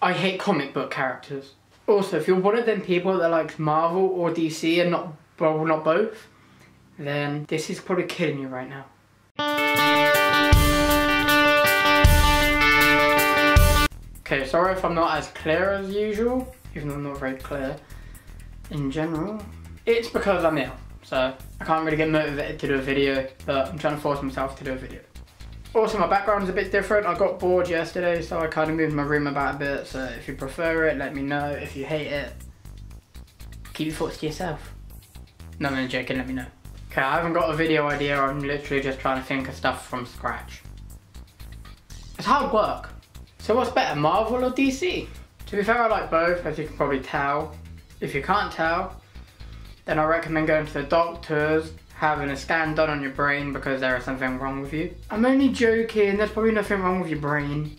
I hate comic book characters. Also, if you're one of them people that likes Marvel or DC and not, well, not both, then this is probably killing you right now. Okay, sorry if I'm not as clear as usual, even though I'm not very clear in general. It's because I'm ill, so I can't really get motivated to do a video, but I'm trying to force myself to do a video. Also, my background is a bit different. I got bored yesterday, so I kind of moved my room about a bit. So if you prefer it, let me know. If you hate it, keep your thoughts to yourself. No, I'm joking, let me know. Okay, I haven't got a video idea. I'm literally just trying to think of stuff from scratch. It's hard work. So what's better, Marvel or DC? To be fair, I like both, as you can probably tell. If you can't tell, then I recommend going to the doctors, having a scan done on your brain because there is something wrong with you. I'm only joking, there's probably nothing wrong with your brain.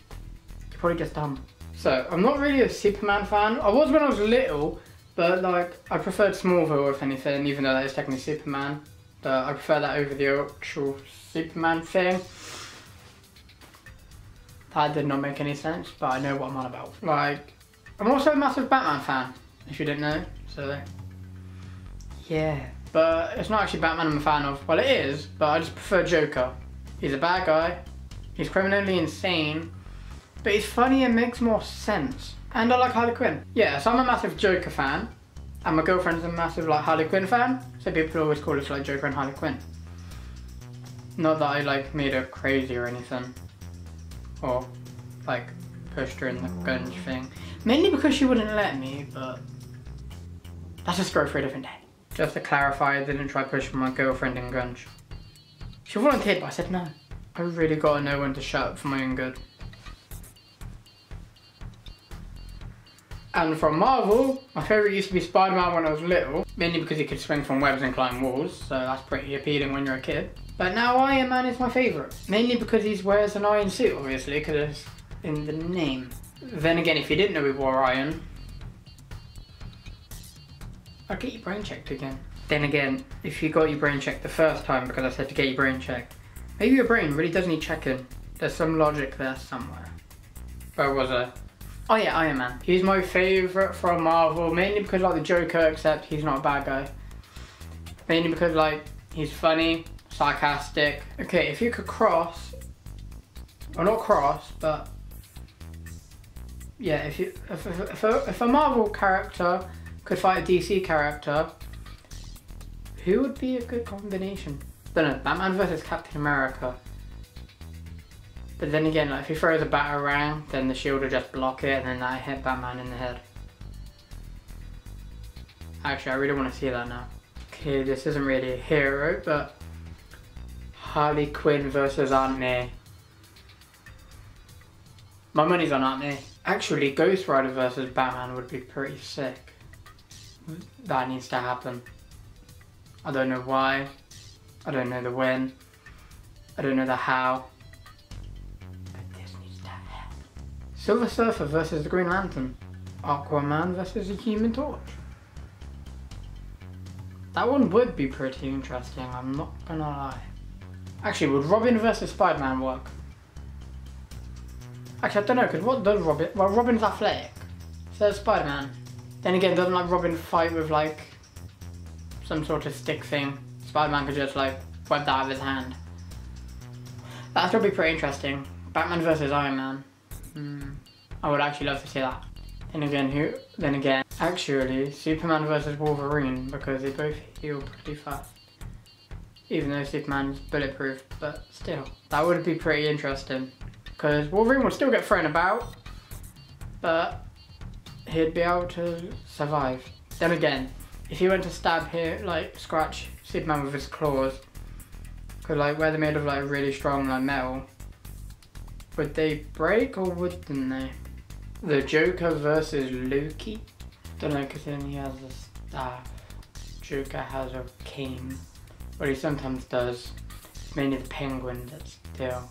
You're probably just dumb. So, I'm not really a Superman fan. I was when I was little, but like, I preferred Smallville if anything, even though that is technically Superman. But I prefer that over the actual Superman thing. That did not make any sense, but I know what I'm on about. Like, I'm also a massive Batman fan, if you didn't know, so yeah. But it's not actually Batman I'm a fan of. Well, it is, but I just prefer Joker. He's a bad guy, he's criminally insane, but he's funny and makes more sense. And I like Harley Quinn. Yeah, so I'm a massive Joker fan, and my girlfriend's a massive like Harley Quinn fan, so people always call us like Joker and Harley Quinn. Not that I like made her crazy or anything or like pushed her in the gunge thing. Mainly because she wouldn't let me, but that's a story for a different day. Just to clarify, I didn't try pushing my girlfriend in gunge. She volunteered, but I said no. I really gotta know when to shut up for my own good. And from Marvel, my favourite used to be Spider-Man when I was little, mainly because he could swing from webs and climb walls, so that's pretty appealing when you're a kid. But now Iron Man is my favourite, mainly because he wears an iron suit, obviously, because it's in the name. Then again, if you didn't know he wore iron, I'd get your brain checked again. Then again, if you got your brain checked the first time because I said to get your brain checked, maybe your brain really does need checking. There's some logic there somewhere. Where was I? Oh yeah, Iron Man. He's my favourite from Marvel, mainly because like the Joker, except he's not a bad guy. Mainly because like, he's funny, sarcastic. Okay, if you could cross, or not cross, but yeah, if you if, if, if, a, if a Marvel character could fight a DC character, who would be a good combination? I don't know, Batman versus Captain America. But then again, like, if he throws a bat around, then the shield will just block it and then that hit Batman in the head. Actually, I really want to see that now. Okay, this isn't really a hero, but Harley Quinn versus Aunt May. My money's on Aunt May. Actually, Ghost Rider versus Batman would be pretty sick. That needs to happen. I don't know why. I don't know the when. I don't know the how. But this needs to happen. Silver Surfer versus the Green Lantern. Aquaman versus the Human Torch. That one would be pretty interesting, I'm not gonna lie. Actually, would Robin versus Spider-Man work? Actually, I don't know, because what does Robin... Well, Robin's athletic. So Spider-Man. Then again, doesn't like Robin fight with like some sort of stick thing? Spider-Man could just like web that out of his hand. That would be pretty interesting. Batman versus Iron Man. Mm, I would actually love to see that. Then again, who? Then again, actually, Superman versus Wolverine because they both heal pretty fast. Even though Superman's bulletproof, but still, that would be pretty interesting. Because Wolverine would still get thrown about, but he'd be able to survive. Then again, if he went to stab here, like scratch Superman with his claws, because like where they're made of like really strong like metal, would they break or wouldn't they? The Joker versus Loki? Don't know because then he has a staff. Joker has a cane. Well he sometimes does. Mainly the penguin that's still.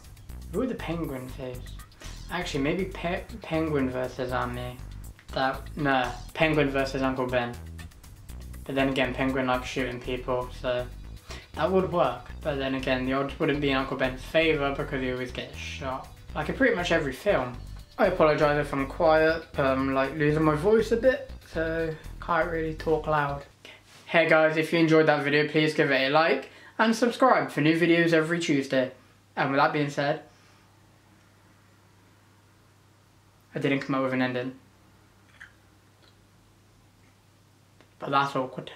Who would the penguin face? Actually maybe Pe penguin versus Army. That no, penguin versus Uncle Ben. But then again penguin likes shooting people so that would work. But then again the odds wouldn't be in Uncle Ben's favour because he always gets shot. Like in pretty much every film. I apologise if I'm quiet, but I'm like losing my voice a bit, so can't really talk loud. Hey guys, if you enjoyed that video, please give it a like and subscribe for new videos every Tuesday. And with that being said, I didn't come up with an ending. That's awkward.